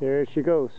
There she goes.